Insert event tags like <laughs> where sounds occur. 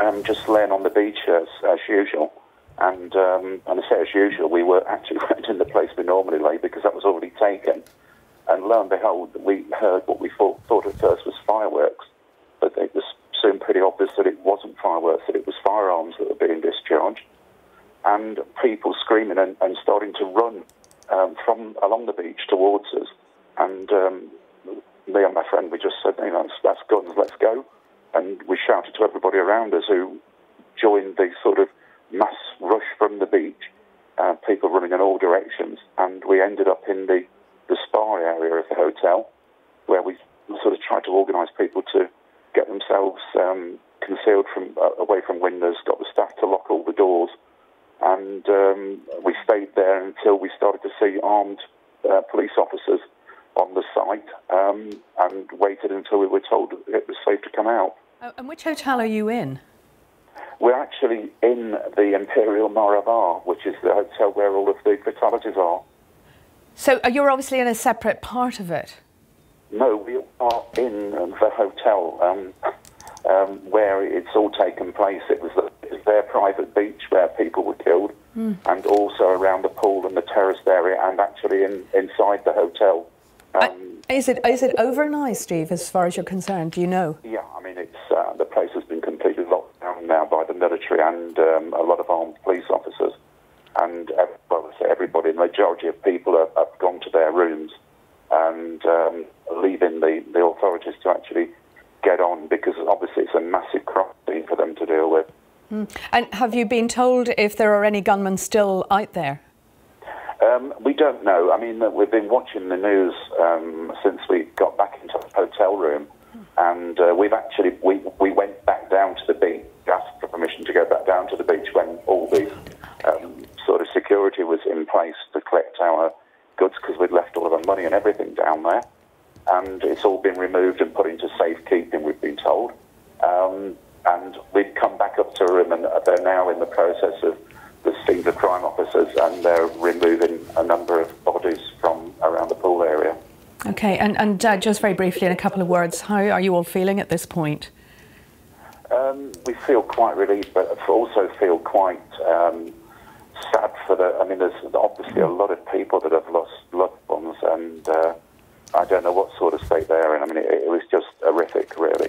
um, just laying on the beach as, as usual. And, um, and I say as usual, we were actually <laughs> went in the place we normally lay because that was already taken. And lo and behold, we heard what we thought, thought at first was fireworks, but it was soon pretty obvious that it wasn't fireworks, that it was firearms that were being discharged, and people screaming and, and starting to run um, from along the beach towards us. And um, me and my friend, we just said, you know, that's guns, let's go. And we shouted to everybody around us who joined the sort of mass rush from the beach, uh, people running in all directions. And we ended up in the, the spa area of the hotel where we sort of tried to organise people to get themselves um, concealed from uh, away from windows, got the staff to lock all the doors. And um, we stayed there until we started to see armed uh, police officers on the site um, and waited until we were told it was safe to come out. Uh, and which hotel are you in? We're actually in the Imperial Marhaba, which is the hotel where all of the fatalities are. So uh, you're obviously in a separate part of it? No, we are in the hotel um, um, where it's all taken place. It was, it was their private beach where people were killed, mm. and also around the pool and the terraced area, and actually in, inside the hotel. Um, is it is it overnight, Steve? As far as you're concerned, do you know? Yeah, I mean, it's uh, the place has been completely locked down now by the military and um, a lot of armed police officers, and uh, well, everybody, the majority of people have, have gone to their rooms and um, leaving the, the authorities to actually get on because obviously it's a massive crime scene for them to deal with. Mm. And have you been told if there are any gunmen still out there? Um, we don't know. I mean, we've been watching the news um, since we got back into the hotel room, and uh, we've actually we, we went back down to the beach, asked for permission to go back down to the beach when all the um, sort of security was in place to collect our goods because we'd left all of our money and everything down there, and it's all been removed and put into safekeeping. We've been told, um, and we've come back up to a room, and they're now in the process of seeing the crime officers, and they're removing a number of bodies from around the pool area. Okay, and, and uh, just very briefly, in a couple of words, how are you all feeling at this point? Um, we feel quite relieved, but also feel quite um, sad for the. I mean, there's obviously a lot of people that have lost loved ones, and uh, I don't know what sort of state they're in. I mean, it, it was just horrific, really.